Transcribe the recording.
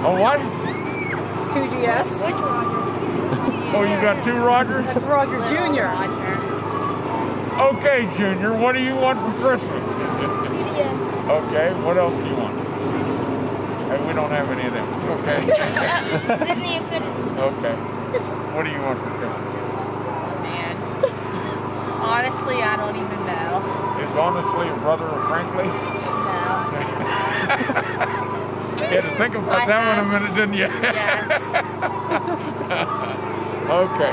A what? Two GS. Which Roger? Oh, you got two Rogers? That's Roger Jr. Okay, Junior, what do you want for Christmas? 2DS. Okay, what else do you want? Hey, we don't have any of them. Okay. Disney Infinity. okay. What do you want for Christmas? Man. Honestly, I don't even know. Is honestly a brother of Frankly? Had to think about I that have. one a minute, didn't you? Yes. okay.